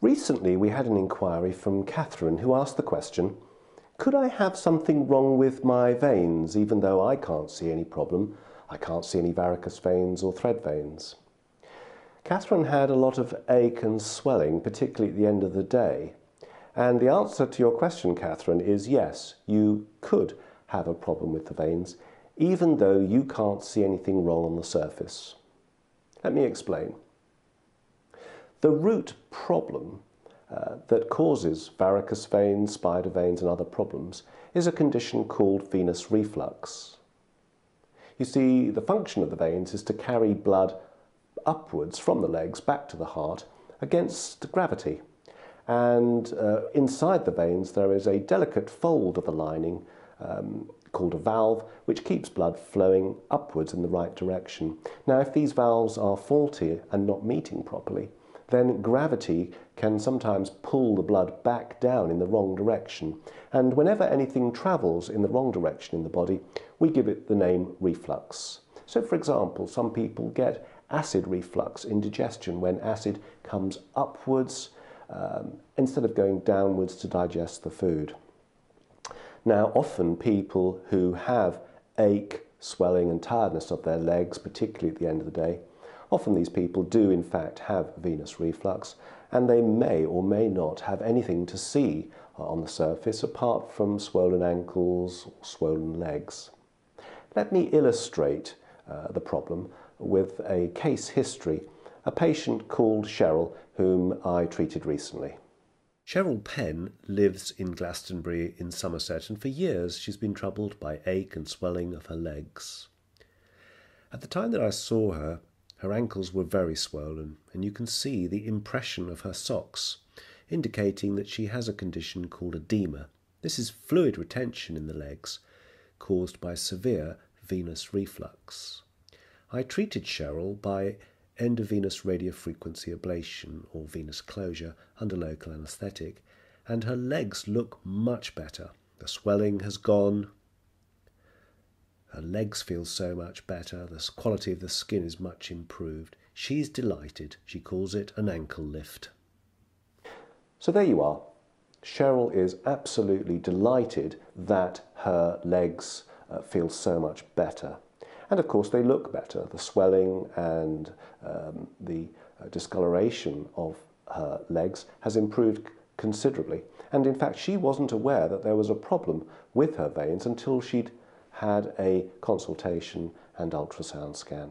Recently, we had an inquiry from Catherine who asked the question Could I have something wrong with my veins even though I can't see any problem? I can't see any varicose veins or thread veins. Catherine had a lot of ache and swelling, particularly at the end of the day. And the answer to your question, Catherine, is yes, you could have a problem with the veins, even though you can't see anything wrong on the surface. Let me explain. The root problem uh, that causes varicose veins, spider veins, and other problems is a condition called venous reflux. You see, the function of the veins is to carry blood upwards from the legs back to the heart against gravity. And uh, inside the veins, there is a delicate fold of the lining um, called a valve, which keeps blood flowing upwards in the right direction. Now, if these valves are faulty and not meeting properly, then gravity can sometimes pull the blood back down in the wrong direction. And whenever anything travels in the wrong direction in the body, we give it the name reflux. So, for example, some people get acid reflux, indigestion, when acid comes upwards um, instead of going downwards to digest the food. Now, often people who have ache, swelling, and tiredness of their legs, particularly at the end of the day, Often these people do in fact have venous reflux and they may or may not have anything to see on the surface apart from swollen ankles or swollen legs. Let me illustrate uh, the problem with a case history, a patient called Cheryl whom I treated recently. Cheryl Penn lives in Glastonbury in Somerset and for years she's been troubled by ache and swelling of her legs. At the time that I saw her, her ankles were very swollen, and you can see the impression of her socks, indicating that she has a condition called edema. This is fluid retention in the legs caused by severe venous reflux. I treated Cheryl by endovenous radiofrequency ablation or VNUS Closure under local anaesthetic, and her legs look much better. The swelling has gone, her legs feel so much better. The quality of the skin is much improved. She's delighted. She calls it an ankle lift. So there you are. Cheryl is absolutely delighted that her legs uh, feel so much better. And of course, they look better. The swelling and um, the uh, discoloration of her legs has improved considerably. And in fact, she wasn't aware that there was a problem with her veins until she'd had a consultation and ultrasound scan.